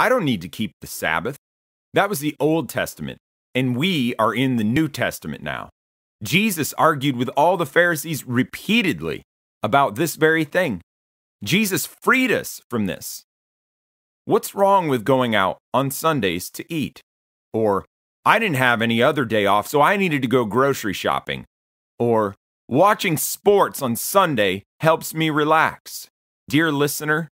I don't need to keep the Sabbath. That was the Old Testament, and we are in the New Testament now. Jesus argued with all the Pharisees repeatedly about this very thing. Jesus freed us from this. What's wrong with going out on Sundays to eat? Or, I didn't have any other day off, so I needed to go grocery shopping. Or, watching sports on Sunday helps me relax. Dear listener,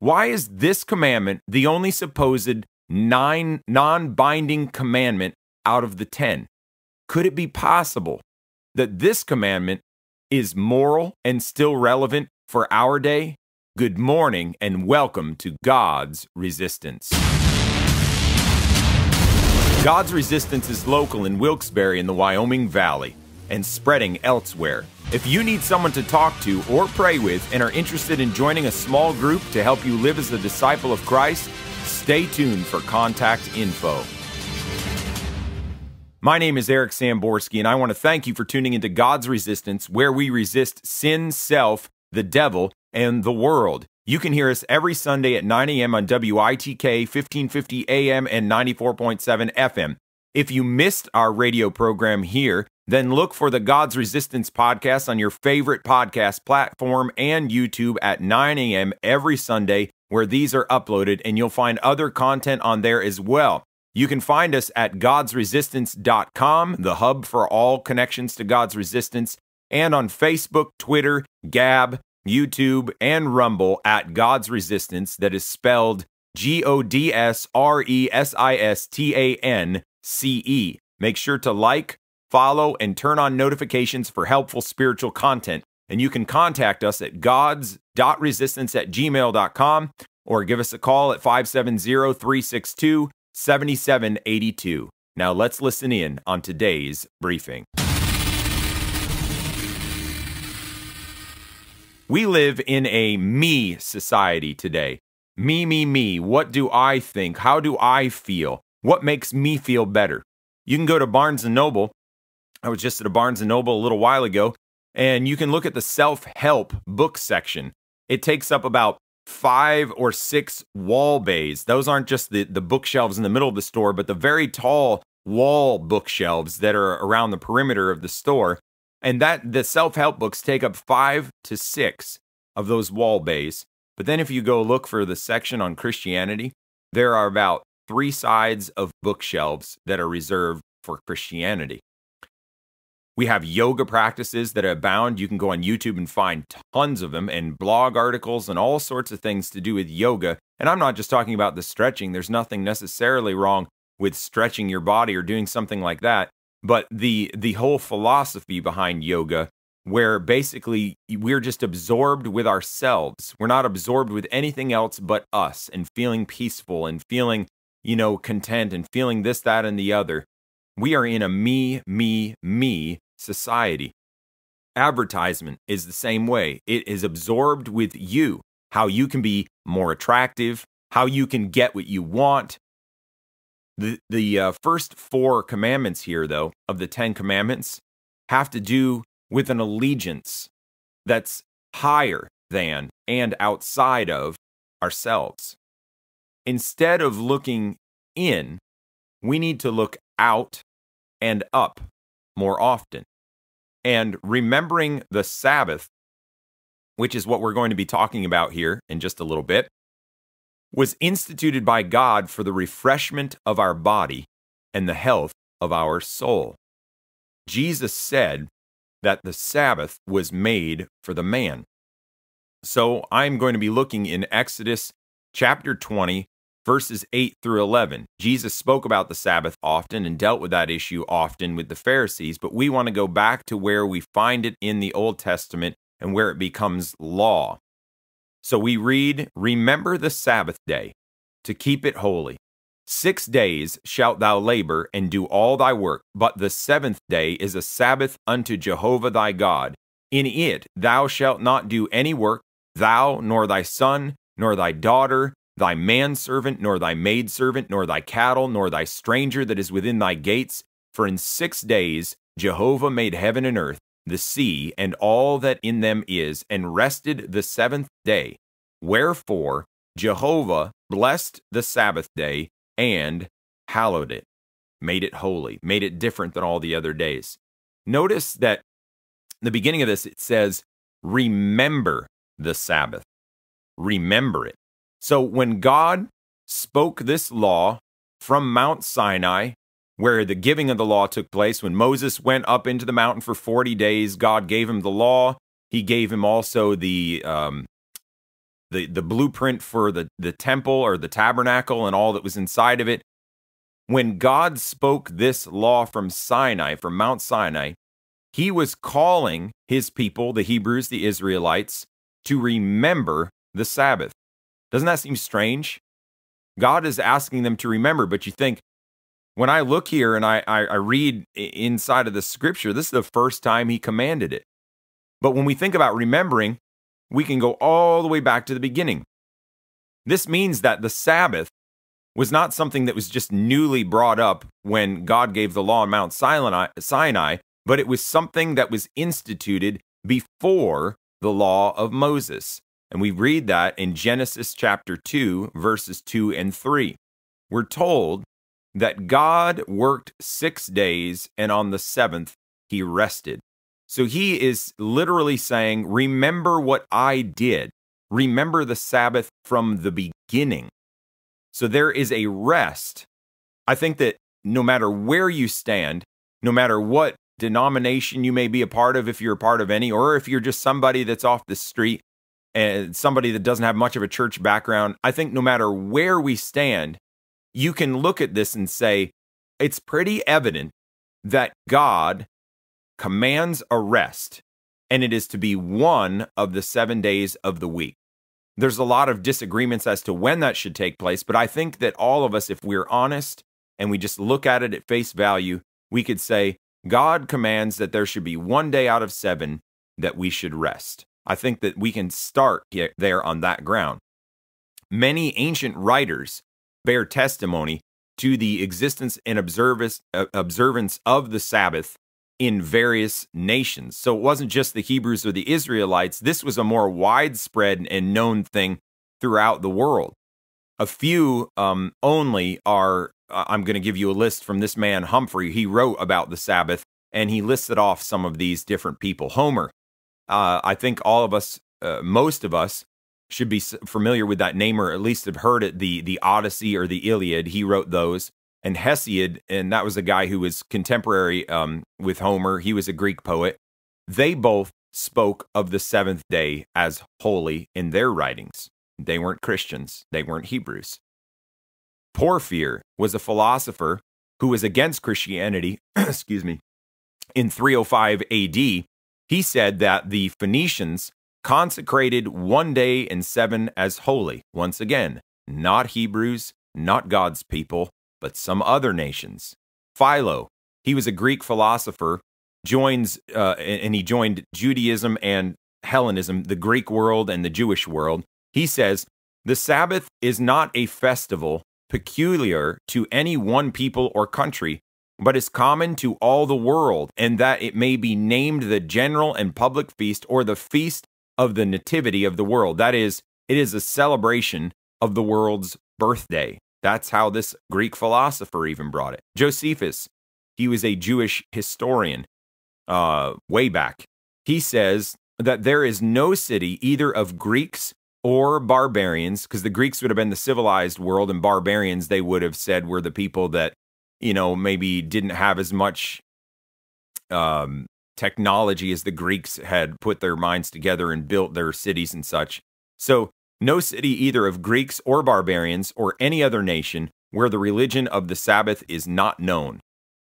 why is this commandment the only supposed nine non binding commandment out of the 10? Could it be possible that this commandment is moral and still relevant for our day? Good morning and welcome to God's Resistance. God's Resistance is local in Wilkes-Barre in the Wyoming Valley and spreading elsewhere. If you need someone to talk to or pray with and are interested in joining a small group to help you live as a disciple of Christ, stay tuned for contact info. My name is Eric Samborski, and I want to thank you for tuning into God's Resistance, where we resist sin, self, the devil, and the world. You can hear us every Sunday at 9 a.m. on WITK 1550 AM and 94.7 FM. If you missed our radio program here, then look for the God's Resistance podcast on your favorite podcast platform and YouTube at 9 a.m. every Sunday, where these are uploaded, and you'll find other content on there as well. You can find us at godsresistance.com, the hub for all connections to God's Resistance, and on Facebook, Twitter, Gab, YouTube, and Rumble at God's Resistance, that is spelled G O D S R E S I S T A N C E. Make sure to like, follow, and turn on notifications for helpful spiritual content. And you can contact us at gods.resistance at gmail.com or give us a call at 570 362 7782. Now let's listen in on today's briefing. We live in a me society today. Me, me, me. What do I think? How do I feel? What makes me feel better? You can go to Barnes Noble. I was just at a Barnes and Noble a little while ago, and you can look at the self help book section. It takes up about five or six wall bays. Those aren't just the, the bookshelves in the middle of the store, but the very tall wall bookshelves that are around the perimeter of the store. And that the self-help books take up five to six of those wall bays. But then if you go look for the section on Christianity, there are about three sides of bookshelves that are reserved for Christianity. We have yoga practices that abound. You can go on YouTube and find tons of them and blog articles and all sorts of things to do with yoga. And I'm not just talking about the stretching, there's nothing necessarily wrong with stretching your body or doing something like that. But the, the whole philosophy behind yoga, where basically we're just absorbed with ourselves, we're not absorbed with anything else but us and feeling peaceful and feeling, you know, content and feeling this, that, and the other. We are in a me, me, me society. Advertisement is the same way. It is absorbed with you, how you can be more attractive, how you can get what you want. The, the uh, first four commandments here, though, of the Ten Commandments, have to do with an allegiance that's higher than and outside of ourselves. Instead of looking in, we need to look out and up more often. And remembering the Sabbath, which is what we're going to be talking about here in just a little bit, was instituted by God for the refreshment of our body and the health of our soul. Jesus said that the Sabbath was made for the man. So I'm going to be looking in Exodus chapter 20, verses 8 through 11. Jesus spoke about the Sabbath often and dealt with that issue often with the Pharisees, but we want to go back to where we find it in the Old Testament and where it becomes law. So we read, Remember the Sabbath day, to keep it holy. Six days shalt thou labor and do all thy work, but the seventh day is a Sabbath unto Jehovah thy God. In it thou shalt not do any work, thou, nor thy son, nor thy daughter, thy manservant, nor thy maidservant, nor thy cattle, nor thy stranger that is within thy gates. For in six days Jehovah made heaven and earth, the sea, and all that in them is, and rested the seventh day. Wherefore Jehovah blessed the Sabbath day and hallowed it, made it holy, made it different than all the other days. Notice that the beginning of this, it says, remember the Sabbath. Remember it. So when God spoke this law from Mount Sinai, where the giving of the law took place, when Moses went up into the mountain for 40 days, God gave him the law. He gave him also the um, the the blueprint for the the temple or the tabernacle and all that was inside of it. When God spoke this law from Sinai, from Mount Sinai, he was calling his people, the Hebrews, the Israelites, to remember the Sabbath. Doesn't that seem strange? God is asking them to remember, but you think, when I look here and I, I, I, read inside of the scripture, this is the first time he commanded it. But when we think about remembering, we can go all the way back to the beginning. This means that the Sabbath was not something that was just newly brought up when God gave the law on Mount Sinai, but it was something that was instituted before the law of Moses. And we read that in Genesis chapter 2, verses 2 and 3. We're told that God worked six days and on the seventh he rested. So he is literally saying, Remember what I did. Remember the Sabbath from the beginning. So there is a rest. I think that no matter where you stand, no matter what denomination you may be a part of, if you're a part of any, or if you're just somebody that's off the street and somebody that doesn't have much of a church background, I think no matter where we stand, you can look at this and say, it's pretty evident that God commands a rest, and it is to be one of the seven days of the week. There's a lot of disagreements as to when that should take place, but I think that all of us, if we're honest and we just look at it at face value, we could say, God commands that there should be one day out of seven that we should rest. I think that we can start there on that ground. Many ancient writers bear testimony to the existence and uh, observance of the Sabbath in various nations. So it wasn't just the Hebrews or the Israelites, this was a more widespread and known thing throughout the world. A few um, only are, uh, I'm going to give you a list from this man, Humphrey. He wrote about the Sabbath and he listed off some of these different people. Homer, uh, I think all of us, uh, most of us, should be familiar with that name or at least have heard it. The the Odyssey or the Iliad, he wrote those. And Hesiod, and that was a guy who was contemporary um, with Homer. He was a Greek poet. They both spoke of the seventh day as holy in their writings. They weren't Christians. They weren't Hebrews. Porphyry was a philosopher who was against Christianity, excuse me, in 305 AD. He said that the Phoenicians consecrated one day in seven as holy. Once again, not Hebrews, not God's people, but some other nations. Philo, he was a Greek philosopher, joins uh, and he joined Judaism and Hellenism, the Greek world and the Jewish world. He says, the Sabbath is not a festival peculiar to any one people or country, but is common to all the world, and that it may be named the general and public feast or the feast of the nativity of the world. That is, it is a celebration of the world's birthday. That's how this Greek philosopher even brought it. Josephus, he was a Jewish historian uh, way back. He says that there is no city either of Greeks or barbarians, because the Greeks would have been the civilized world, and barbarians, they would have said, were the people that, you know, maybe didn't have as much um, technology as the Greeks had put their minds together and built their cities and such. So, no city either of Greeks or barbarians or any other nation where the religion of the Sabbath is not known.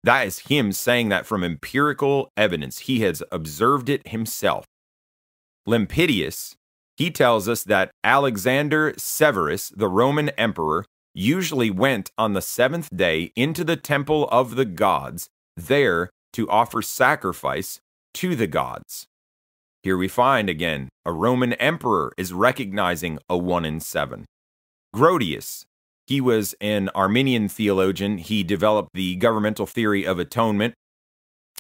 That is him saying that from empirical evidence. He has observed it himself. Lampridius, he tells us that Alexander Severus, the Roman emperor, usually went on the seventh day into the temple of the gods, there to offer sacrifice to the gods. Here we find again a Roman emperor is recognizing a 1 in 7. Grotius, he was an Arminian theologian. He developed the governmental theory of atonement.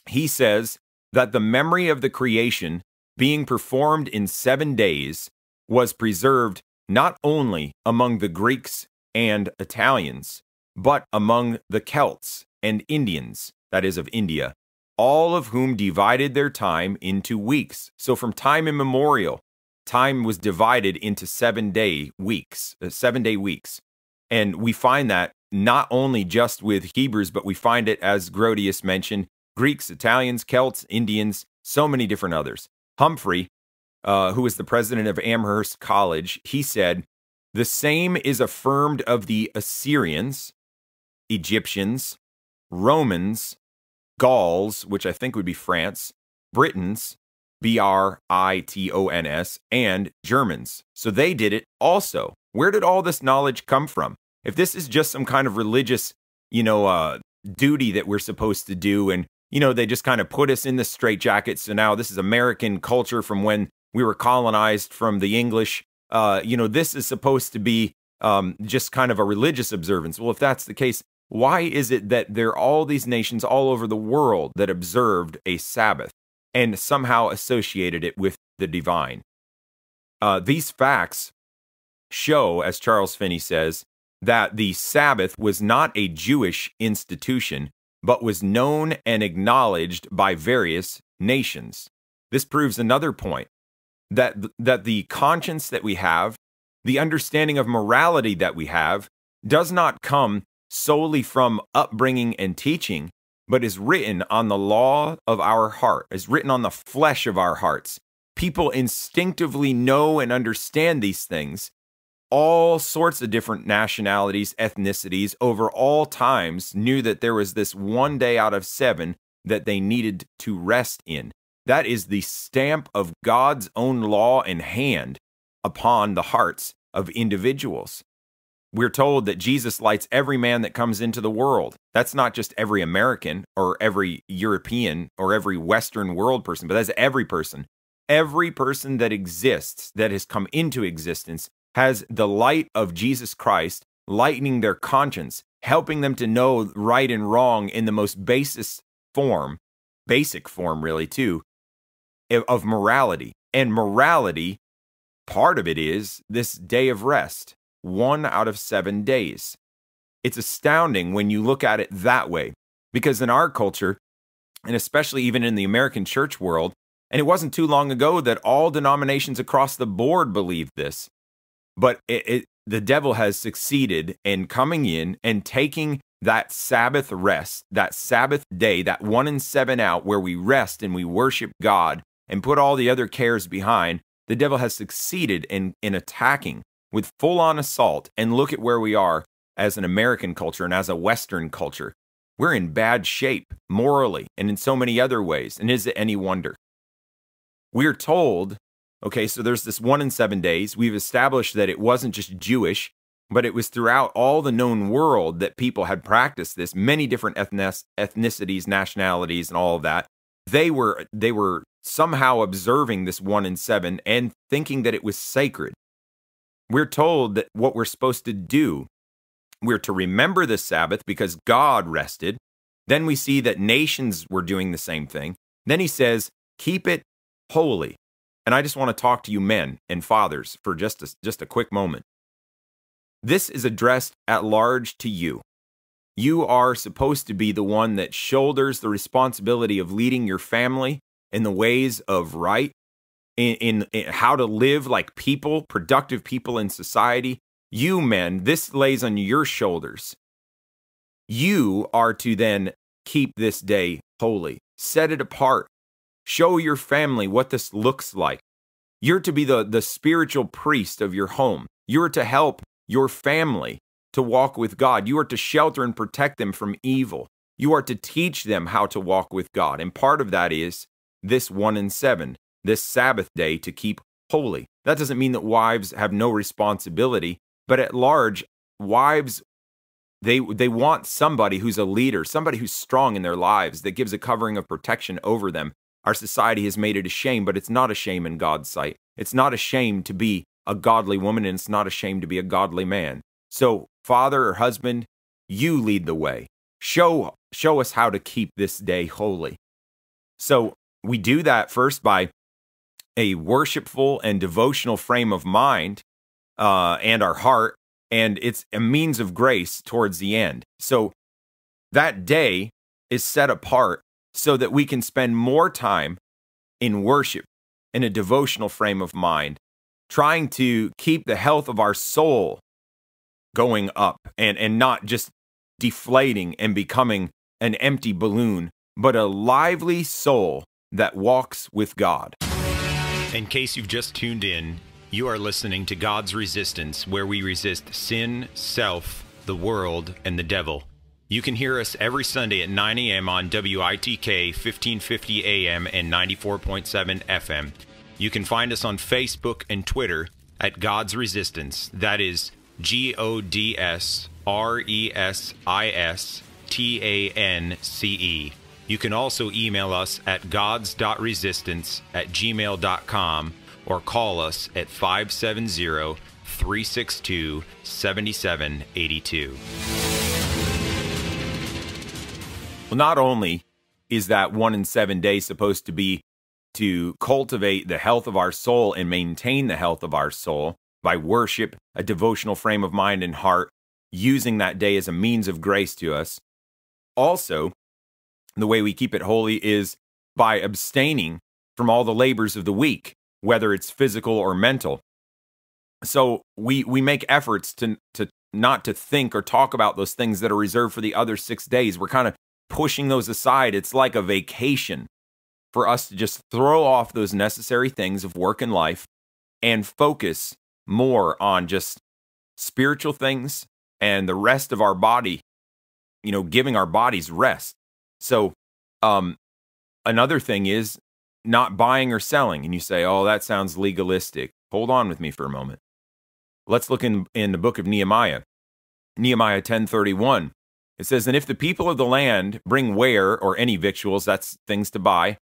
He says that the memory of the creation being performed in seven days was preserved not only among the Greeks and Italians, but among the Celts and Indians, that is, of India, all of whom divided their time into weeks. So from time immemorial, time was divided into seven day weeks, uh, seven day weeks. And we find that not only just with Hebrews, but we find it, as Grotius mentioned, Greeks, Italians, Celts, Indians, so many different others. Humphrey, uh, who was the president of Amherst College, he said, The same is affirmed of the Assyrians, Egyptians, Romans, Gauls, which I think would be France, Britons, B R I T O N S, and Germans. So they did it also. Where did all this knowledge come from? If this is just some kind of religious, you know, uh, duty that we're supposed to do, and you know, they just kind of put us in the straitjacket. So now this is American culture from when we were colonized from the English. Uh, you know, this is supposed to be um, just kind of a religious observance. Well, if that's the case, why is it that there are all these nations all over the world that observed a Sabbath and somehow associated it with the divine? Uh, these facts show, as Charles Finney says, that the Sabbath was not a Jewish institution, but was known and acknowledged by various nations. This proves another point that, that the conscience that we have, the understanding of morality that we have, does not come solely from upbringing and teaching, but is written on the law of our heart, is written on the flesh of our hearts. People instinctively know and understand these things. All sorts of different nationalities, ethnicities over all times knew that there was this one day out of seven that they needed to rest in. That is the stamp of God's own law and hand upon the hearts of individuals. We're told that Jesus lights every man that comes into the world. That's not just every American or every European or every Western world person, but that's every person. Every person that exists, that has come into existence, has the light of Jesus Christ lightening their conscience, helping them to know right and wrong in the most basis form, basic form, really, too, of morality. And morality, part of it is this day of rest one out of seven days. It's astounding when you look at it that way, because in our culture, and especially even in the American church world, and it wasn't too long ago that all denominations across the board believed this, but it, it, the devil has succeeded in coming in and taking that Sabbath rest, that Sabbath day, that one in seven out where we rest and we worship God and put all the other cares behind, the devil has succeeded in, in attacking with full on assault and look at where we are as an American culture and as a Western culture. We're in bad shape morally and in so many other ways. And is it any wonder? We're told, okay, so there's this one in seven days. We've established that it wasn't just Jewish, but it was throughout all the known world that people had practiced this, many different ethnic- ethnicities, nationalities, and all of that. They were, they were somehow observing this one in seven and thinking that it was sacred. We're told that what we're supposed to do, we're to remember the Sabbath because God rested. Then we see that nations were doing the same thing. Then he says, keep it holy. And I just want to talk to you men and fathers for just a, just a quick moment. This is addressed at large to you. You are supposed to be the one that shoulders the responsibility of leading your family in the ways of right in, in, in how to live like people, productive people in society. You men, this lays on your shoulders. You are to then keep this day holy, set it apart, show your family what this looks like. You're to be the, the spiritual priest of your home. You're to help your family to walk with God. You are to shelter and protect them from evil. You are to teach them how to walk with God. And part of that is this one and seven this Sabbath day to keep holy. That doesn't mean that wives have no responsibility, but at large, wives they they want somebody who's a leader, somebody who's strong in their lives that gives a covering of protection over them. Our society has made it a shame, but it's not a shame in God's sight. It's not a shame to be a godly woman and it's not a shame to be a godly man. So, father or husband, you lead the way. Show show us how to keep this day holy. So, we do that first by a worshipful and devotional frame of mind uh, and our heart, and it's a means of grace towards the end. So that day is set apart so that we can spend more time in worship, in a devotional frame of mind, trying to keep the health of our soul going up and, and not just deflating and becoming an empty balloon, but a lively soul that walks with God. In case you've just tuned in, you are listening to God's Resistance, where we resist sin, self, the world, and the devil. You can hear us every Sunday at 9 a.m. on WITK 1550 AM and 94.7 FM. You can find us on Facebook and Twitter at God's Resistance. That is G O D S R E S I S T A N C E. You can also email us at gods.resistance at gmail.com or call us at 570 362 7782. Well, not only is that one in seven days supposed to be to cultivate the health of our soul and maintain the health of our soul by worship, a devotional frame of mind and heart, using that day as a means of grace to us. Also, the way we keep it holy is by abstaining from all the labors of the week, whether it's physical or mental. So we we make efforts to to not to think or talk about those things that are reserved for the other 6 days. We're kind of pushing those aside. It's like a vacation for us to just throw off those necessary things of work and life and focus more on just spiritual things and the rest of our body, you know, giving our bodies rest. So, um, another thing is not buying or selling. And you say, oh, that sounds legalistic. Hold on with me for a moment. Let's look in, in the book of Nehemiah. Nehemiah 1031 it says, And if the people of the land bring ware or any victuals, that's things to buy,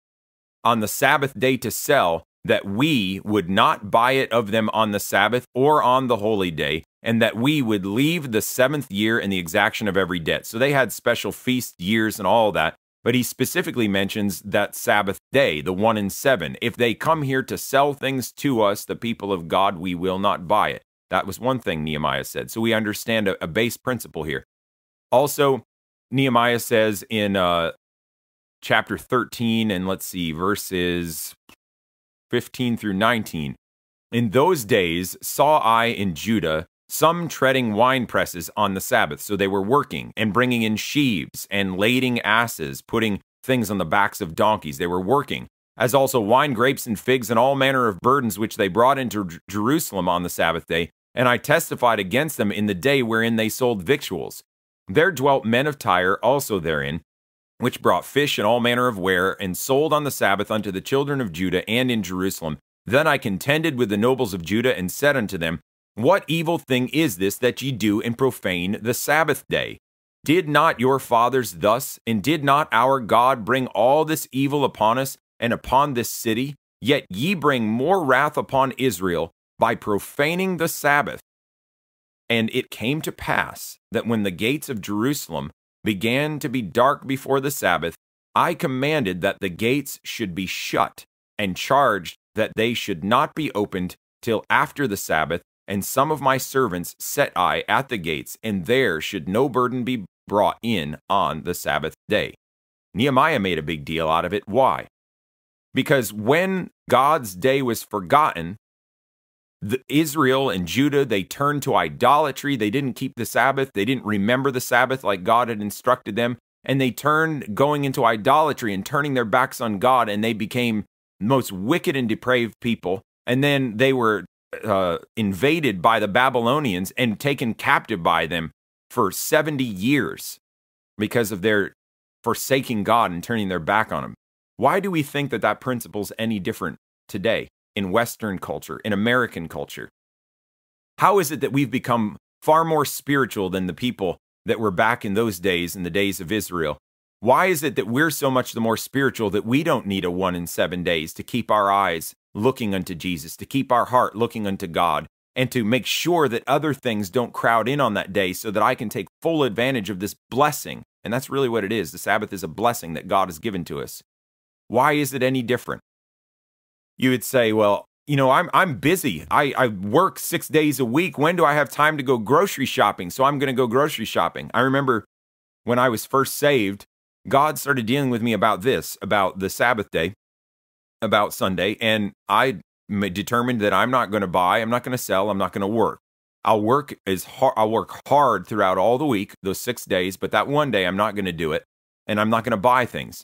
on the Sabbath day to sell, that we would not buy it of them on the Sabbath or on the holy day, and that we would leave the seventh year in the exaction of every debt. So they had special feast years and all that. But he specifically mentions that Sabbath day, the one in seven. If they come here to sell things to us, the people of God, we will not buy it. That was one thing Nehemiah said. So we understand a, a base principle here. Also, Nehemiah says in uh, chapter 13, and let's see, verses 15 through 19. In those days saw I in Judah some treading wine presses on the Sabbath. So they were working and bringing in sheaves and lading asses, putting things on the backs of donkeys. They were working, as also wine, grapes, and figs, and all manner of burdens which they brought into Jerusalem on the Sabbath day. And I testified against them in the day wherein they sold victuals. There dwelt men of Tyre also therein, which brought fish and all manner of ware, and sold on the Sabbath unto the children of Judah and in Jerusalem. Then I contended with the nobles of Judah, and said unto them, What evil thing is this that ye do and profane the Sabbath day? Did not your fathers thus, and did not our God bring all this evil upon us and upon this city? Yet ye bring more wrath upon Israel by profaning the Sabbath. And it came to pass that when the gates of Jerusalem began to be dark before the Sabbath, I commanded that the gates should be shut, and charged that they should not be opened till after the Sabbath. And some of my servants set I at the gates, and there should no burden be brought in on the Sabbath day. Nehemiah made a big deal out of it. Why? Because when God's day was forgotten, Israel and Judah, they turned to idolatry. They didn't keep the Sabbath. They didn't remember the Sabbath like God had instructed them. And they turned going into idolatry and turning their backs on God. And they became most wicked and depraved people. And then they were uh, invaded by the Babylonians and taken captive by them for 70 years because of their forsaking God and turning their back on Him. Why do we think that that principle is any different today? in Western culture, in American culture? How is it that we've become far more spiritual than the people that were back in those days, in the days of Israel? Why is it that we're so much the more spiritual that we don't need a one in seven days to keep our eyes looking unto Jesus, to keep our heart looking unto God, and to make sure that other things don't crowd in on that day so that I can take full advantage of this blessing? And that's really what it is. The Sabbath is a blessing that God has given to us. Why is it any different? you would say, well, you know, I'm I'm busy. I, I work six days a week. When do I have time to go grocery shopping? So I'm gonna go grocery shopping. I remember when I was first saved, God started dealing with me about this, about the Sabbath day, about Sunday, and I determined that I'm not gonna buy, I'm not gonna sell, I'm not gonna work. I'll work as hard I'll work hard throughout all the week, those six days, but that one day I'm not gonna do it, and I'm not gonna buy things.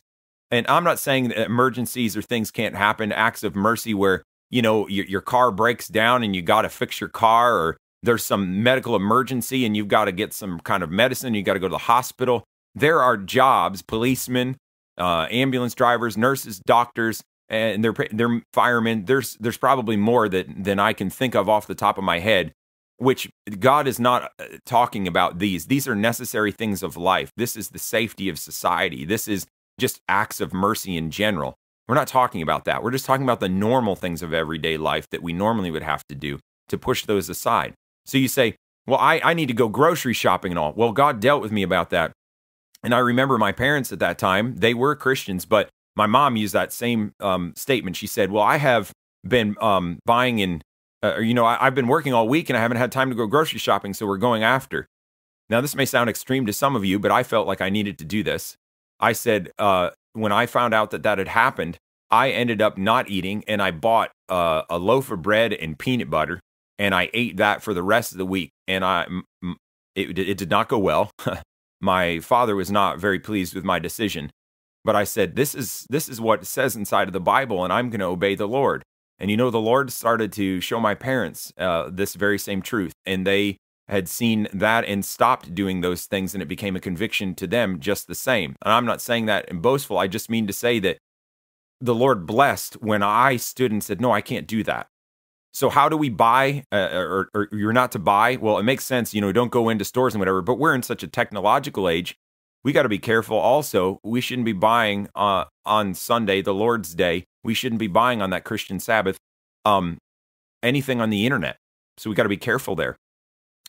And I'm not saying that emergencies or things can't happen, acts of mercy where you know your, your car breaks down and you got to fix your car or there's some medical emergency and you've got to get some kind of medicine you got to go to the hospital there are jobs policemen uh, ambulance drivers nurses doctors and they're they're firemen there's there's probably more that than I can think of off the top of my head which God is not uh, talking about these these are necessary things of life this is the safety of society this is just acts of mercy in general we're not talking about that. We're just talking about the normal things of everyday life that we normally would have to do to push those aside. So you say, well, I, I need to go grocery shopping and all. Well, God dealt with me about that. And I remember my parents at that time, they were Christians, but my mom used that same um, statement. She said, well, I have been um, buying in, uh, you know, I, I've been working all week and I haven't had time to go grocery shopping. So we're going after. Now, this may sound extreme to some of you, but I felt like I needed to do this. I said, uh, when I found out that that had happened, I ended up not eating and I bought uh, a loaf of bread and peanut butter and I ate that for the rest of the week. And I, it, it did not go well. my father was not very pleased with my decision, but I said, "This is this is what it says inside of the Bible, and I'm going to obey the Lord." And you know, the Lord started to show my parents uh, this very same truth, and they had seen that and stopped doing those things, and it became a conviction to them just the same. And I'm not saying that in boastful. I just mean to say that the Lord blessed when I stood and said, No, I can't do that. So, how do we buy uh, or, or you're not to buy? Well, it makes sense, you know, don't go into stores and whatever, but we're in such a technological age. We got to be careful also. We shouldn't be buying uh, on Sunday, the Lord's Day. We shouldn't be buying on that Christian Sabbath um, anything on the internet. So, we got to be careful there.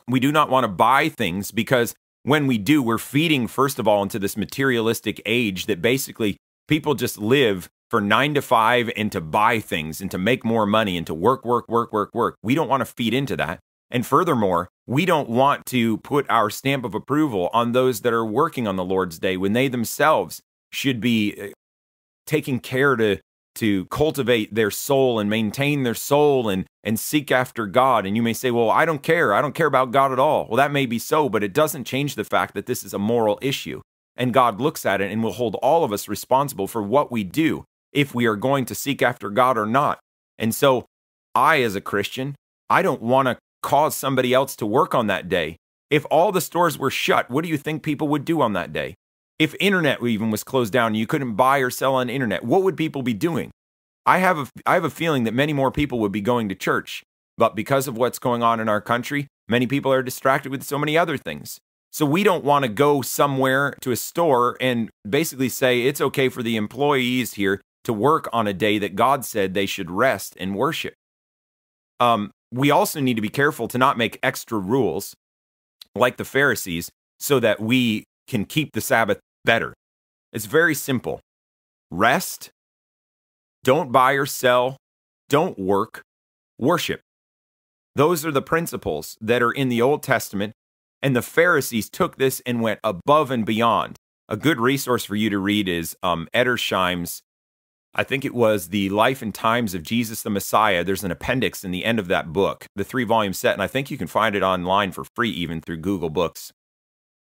We do not want to buy things because when we do, we're feeding, first of all, into this materialistic age that basically people just live for nine to five and to buy things and to make more money and to work, work, work, work, work. We don't want to feed into that. And furthermore, we don't want to put our stamp of approval on those that are working on the Lord's day when they themselves should be uh, taking care to to cultivate their soul and maintain their soul and and seek after God. And you may say, "Well, I don't care. I don't care about God at all." Well, that may be so, but it doesn't change the fact that this is a moral issue. And God looks at it and will hold all of us responsible for what we do if we are going to seek after God or not. And so, I, as a Christian, I don't want to cause somebody else to work on that day. If all the stores were shut, what do you think people would do on that day? If internet even was closed down you couldn't buy or sell on internet, what would people be doing? I have a, I have a feeling that many more people would be going to church. But because of what's going on in our country, many people are distracted with so many other things. So we don't want to go somewhere to a store and basically say it's okay for the employees here to work on a day that God said they should rest and worship. Um, we also need to be careful to not make extra rules like the Pharisees so that we can keep the Sabbath better. It's very simple rest, don't buy or sell, don't work, worship. Those are the principles that are in the Old Testament, and the Pharisees took this and went above and beyond. A good resource for you to read is um, Edersheim's I think it was The Life and Times of Jesus the Messiah. There's an appendix in the end of that book, the three volume set, and I think you can find it online for free even through Google Books.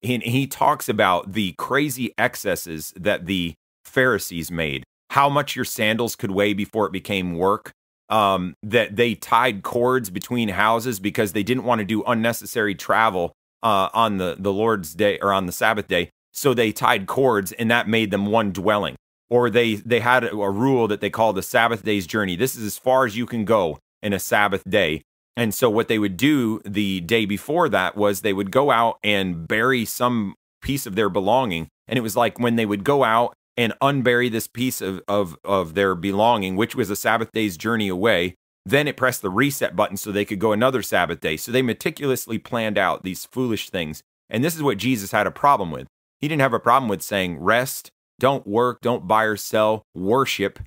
And he talks about the crazy excesses that the Pharisees made, how much your sandals could weigh before it became work, um, that they tied cords between houses because they didn't want to do unnecessary travel uh, on the, the Lord's day or on the Sabbath day. So they tied cords, and that made them one dwelling or they they had a, rule that they called the Sabbath day's journey. This is as far as you can go in a Sabbath day. And so what they would do the day before that was they would go out and bury some piece of their belonging. And it was like when they would go out and unbury this piece of, of, of their belonging, which was a Sabbath day's journey away, then it pressed the reset button so they could go another Sabbath day. So they meticulously planned out these foolish things. And this is what Jesus had a problem with. He didn't have a problem with saying, rest don't work, don't buy or sell, worship.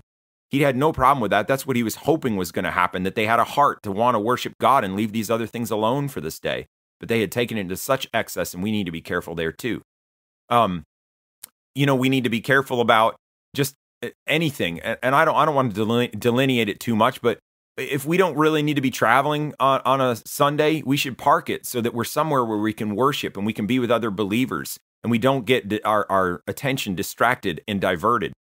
He had no problem with that. That's what he was hoping was going to happen, that they had a heart to want to worship God and leave these other things alone for this day. But they had taken it into such excess, and we need to be careful there too. Um, you know, we need to be careful about just uh, anything. And I don't, I don't want to delineate it too much, but if we don't really need to be traveling on, on a Sunday, we should park it so that we're somewhere where we can worship and we can be with other believers and we don't get our, our attention distracted and diverted.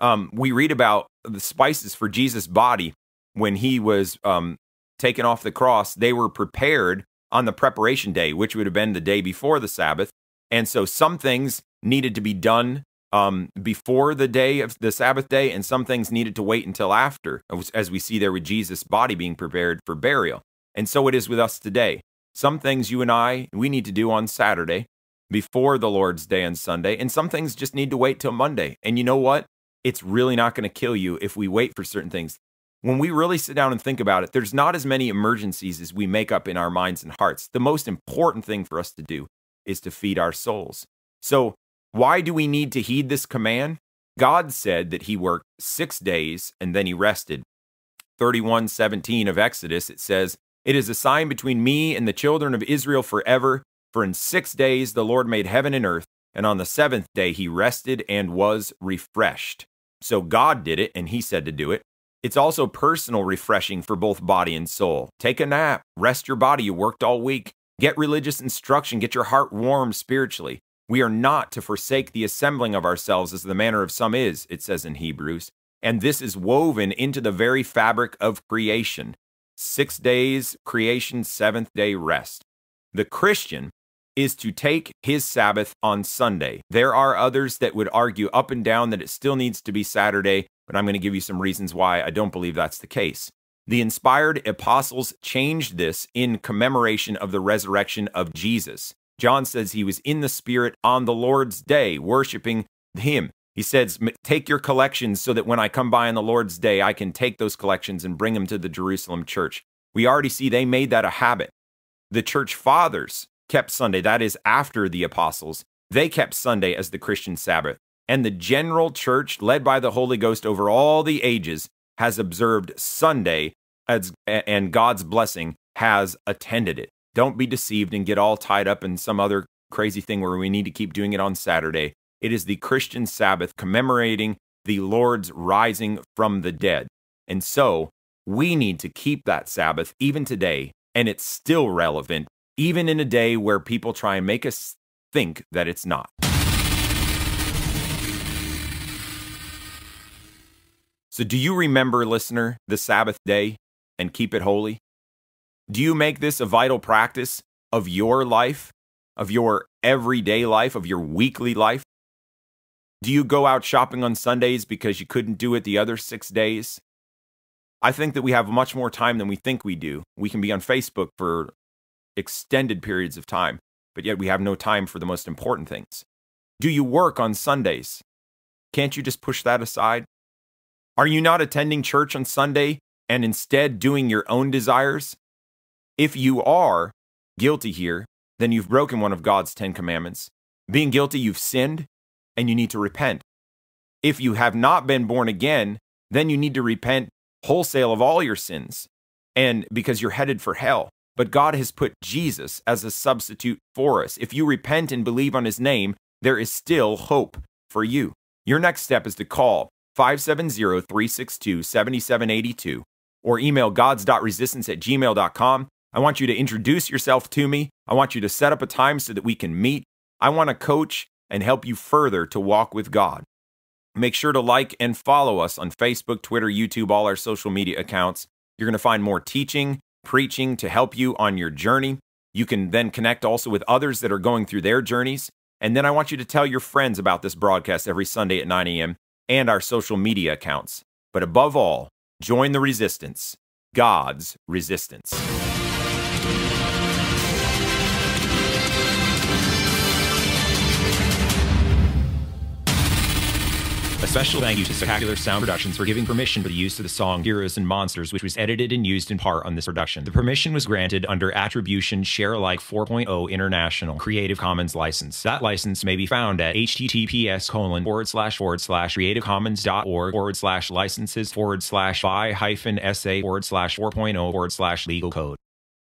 Um, we read about the spices for Jesus' body when he was um, taken off the cross. They were prepared on the preparation day, which would have been the day before the Sabbath. And so some things needed to be done um, before the day of the Sabbath day, and some things needed to wait until after, as we see there with Jesus' body being prepared for burial. And so it is with us today. Some things you and I, we need to do on Saturday before the Lord's Day and Sunday, and some things just need to wait till Monday. And you know what? It's really not going to kill you if we wait for certain things. When we really sit down and think about it, there's not as many emergencies as we make up in our minds and hearts. The most important thing for us to do is to feed our souls. So why do we need to heed this command? God said that he worked six days and then he rested. 31:17 of Exodus, it says, It is a sign between me and the children of Israel forever, for in six days the Lord made heaven and earth, and on the seventh day he rested and was refreshed. So God did it, and he said to do it. It's also personal refreshing for both body and soul. Take a nap, rest your body, you worked all week. Get religious instruction, get your heart warm spiritually. We are not to forsake the assembling of ourselves as the manner of some is, it says in Hebrews. And this is woven into the very fabric of creation. Six days creation, seventh day rest. The Christian is to take his Sabbath on Sunday. There are others that would argue up and down that it still needs to be Saturday, but I'm going to give you some reasons why I don't believe that's the case. The inspired apostles changed this in commemoration of the resurrection of Jesus. John says he was in the Spirit on the Lord's day, worshiping him. He says, Take your collections so that when I come by on the Lord's day, I can take those collections and bring them to the Jerusalem church. We already see they made that a habit. The church fathers kept Sunday, that is, after the apostles, they kept Sunday as the Christian Sabbath. And the general church, led by the Holy Ghost over all the ages, has observed Sunday as, and God's blessing has attended it. Don't be deceived and get all tied up in some other crazy thing where we need to keep doing it on Saturday. It is the Christian Sabbath commemorating the Lord's rising from the dead. And so we need to keep that Sabbath even today, and it's still relevant, even in a day where people try and make us think that it's not. So, do you remember, listener, the Sabbath day and keep it holy? Do you make this a vital practice of your life, of your everyday life, of your weekly life? Do you go out shopping on Sundays because you couldn't do it the other six days? I think that we have much more time than we think we do. We can be on Facebook for extended periods of time, but yet we have no time for the most important things. Do you work on Sundays? Can't you just push that aside? Are you not attending church on Sunday and instead doing your own desires? If you are guilty here, then you've broken one of God's Ten Commandments. Being guilty, you've sinned and you need to repent. If you have not been born again, then you need to repent wholesale of all your sins and because you're headed for hell. But God has put Jesus as a substitute for us. If you repent and believe on his name, there is still hope for you. Your next step is to call 570 362 7782 or email gods.resistance at gmail.com I want you to introduce yourself to me. I want you to set up a time so that we can meet. I want to coach and help you further to walk with God. Make sure to like and follow us on Facebook, Twitter, YouTube, all our social media accounts. You're going to find more teaching, preaching to help you on your journey. You can then connect also with others that are going through their journeys. And then I want you to tell your friends about this broadcast every Sunday at 9 a.m. and our social media accounts. But above all, join the resistance, God's resistance. Special thank you to Spectacular Sound Productions for giving permission for the use of the song Heroes and Monsters, which was edited and used in part on this production. The permission was granted under Attribution Share Alike 4.0 International Creative Commons license. That license may be found at https colon forward slash forward slash creativecommons.org forward slash licenses forward slash by hyphen sa forward slash 4.0 forward slash legal code.